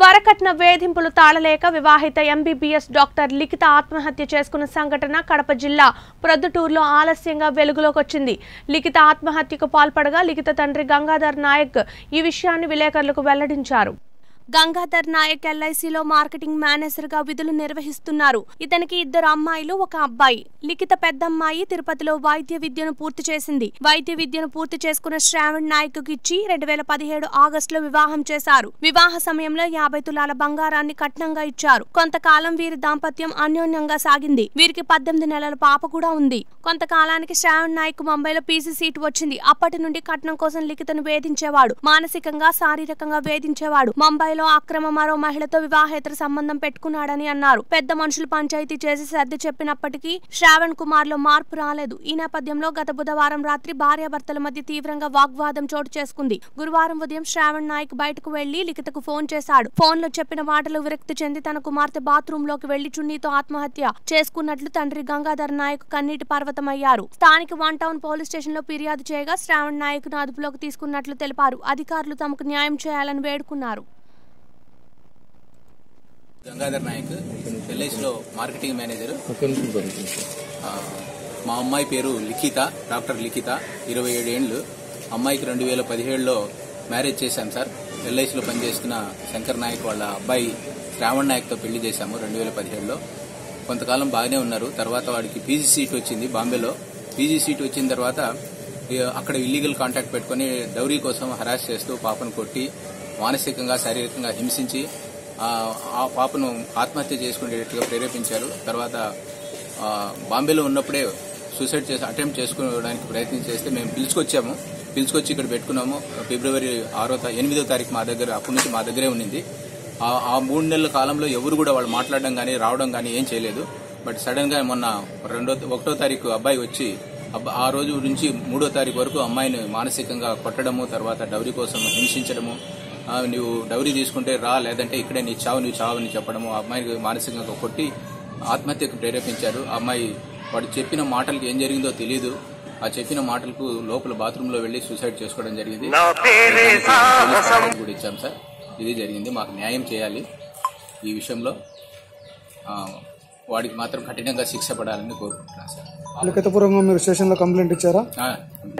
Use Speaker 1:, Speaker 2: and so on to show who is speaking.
Speaker 1: వరకట్న వేధింపులు తాళలేక వివాహిత ఎంబీబీఎస్ డాక్టర్ లిఖిత ఆత్మహత్య చేసుకున్న సంఘటన కడప జిల్లా ప్రొద్దుటూరులో ఆలస్యంగా వెలుగులోకొచ్చింది. లిఖిత ఆత్మహత్యకు పాల్పడగా లిఖిత తండ్రి గంగాధర్ నాయక్ ఈ విషయాన్ని విలేకరులకు వెల్లడించారు. గంగాధర్ నాయక్ ఎల్ఐసిలో మార్కెటింగ్ మేనేజర్గా విధులు నిర్వహిస్తున్నారు. ఇతనికి ఇద్దరు అమ్మాయిలు ఒక అబ్బాయి. లిఖిత పెద్దమ్మాయి తిరుపతిలో వైద్య విద్యను పూర్తి చేసింది. వైద్య విద్యను పూర్తి చేసుకున్న శ్రావణ్ నాయక్కి ఇచ్చి రెండు వేల పదిహేడు ఆగస్టులో వివాహం చేశారు. వివాహ సమయంలో యాభై తులాల బంగారాన్ని కట్నంగా ఇచ్చారు. కొంతకాలం వీరి దాంపత్యం అన్యోన్యంగా సాగింది. వీరికి పద్దెనిమిది నెలల పాప కూడా ఉంది. కొంతకాలానికి శ్రావణ్ నాయక్ ముంబైలో పీసీ సీట్ వచ్చింది. అప్పటి నుండి కట్నం కోసం లిఖితను వేధించేవాడు. మానసికంగా శారీరకంగా వేధించేవాడు. ముంబై స్థాయిలో అక్రమ మరో మహిళతో వివాహేతర సంబంధం పెట్టుకున్నాడని అన్నారు. పెద్ద మనుషులు పంచాయతీ చేసి సర్ది చెప్పినప్పటికీ శ్రావణ్ కుమార్లో మార్పు రాలేదు. ఈ నేపథ్యంలో గత బుధవారం రాత్రి భార్యాభర్తల మధ్య తీవ్రంగా వాగ్వాదం చోటు చేసుకుంది. గురువారం ఉదయం శ్రావణ్ నాయక్ బయటకు వెళ్ళి లిఖితకు ఫోన్ చేశాడు. ఫోన్లో చెప్పిన మాటలు విరక్తి చెంది తన కుమార్తె బాత్రూమ్లోకి వెళ్ళి చున్నీతో ఆత్మహత్య చేసుకున్నట్లు తండ్రి గంగాధర్ నాయక్ కన్నీటి పర్వతమయ్యారు స్థానిక వన్ టౌన్ పోలీస్ స్టేషన్లో ఫిర్యాదు చేయగా శ్రావణ్ నాయక్ను అదుపులోకి తీసుకున్నట్లు తెలిపారు. అధికారులు తమకు న్యాయం చేయాలని వేడుకున్నారు.
Speaker 2: గంగాధర్ నాయక్ ఎల్ఐసిలో మార్కెటింగ్ మేనేజర్. మా అమ్మాయి పేరు లిఖిత డాక్టర్ లిఖిత ఇరవై ఏడు ఏండ్లు అమ్మాయికి రెండు వేల పదిహేడులో మ్యారేజ్ చేశాం సార్. ఎల్ఐసిలో పనిచేస్తున్న శంకర్ నాయక్ వాళ్ళ అబ్బాయి శ్రావణ్ నాయక్తో పెళ్ళి చేశాము రెండు వేల పదిహేడులో. కొంతకాలం బాగానే ఉన్నారు. తర్వాత వాడికి పీజీ సీట్ వచ్చింది బాంబేలో. పీజీ సీట్ వచ్చిన తర్వాత అక్కడ ఇల్లీగల్ కాంటాక్ట్ పెట్టుకుని డౌరీ కోసం హరాస్ చేస్తూ పాపను కొట్టి మానసికంగా శారీరకంగా హింసించి ఆ పాపను ఆత్మహత్య చేసుకునేటట్టుగా ప్రేరేపించారు. తర్వాత బాంబేలో ఉన్నప్పుడే సూసైడ్ చేసి అటెంప్ట్ చేసుకోవడానికి ప్రయత్నం చేస్తే మేము పిలుచుకొచ్చాము. పిలుచుకొచ్చి ఇక్కడ పెట్టుకున్నాము. ఫిబ్రవరి ఆరో ఎనిమిదో తారీఖు మా దగ్గర అప్పటి నుంచి మా దగ్గరే ఉన్నింది ఆ- మూడు నెలల కాలంలో ఎవరు కూడా వాళ్ళు మాట్లాడడం కానీ రావడం కానీ ఏం చేయలేదు. బట్ సడన్గా మొన్న రెండో ఒకటో తారీఖు అబ్బాయి వచ్చి ఆ రోజు నుంచి మూడో తారీఖు వరకు అమ్మాయిని మానసికంగా కొట్టడము తర్వాత డౌరీ కోసం హింసించడము నువ్వు డౌరీ తీసుకుంటే రా లేదంటే ఇక్కడే నీ చావు నీ చావు అని చెప్పడము. ఆ అమ్మాయిని మానసికంగా కొట్టి ఆత్మహత్యకు ప్రేరేపించారు. ఆ అమ్మాయి వాడు చెప్పిన మాటలకు ఏం జరిగిందో తెలియదు ఆ చెప్పిన మాటలకు లోపల బాత్రూంలో వెళ్ళి సూసైడ్ చేసుకోవడం జరిగింది. కూడా ఇచ్చాం సార్. ఇది జరిగింది. మాకు న్యాయం చేయాలి ఈ విషయంలో. ఆ, వాడికి మాత్రం కఠినంగా శిక్ష పడాలని కోరుకుంటున్నాను సార్.
Speaker 3: లిఖితపూర్వకంగా మీరు స్టేషన్లో కంప్లైంట్ ఇచ్చారా?
Speaker 2: ఆ,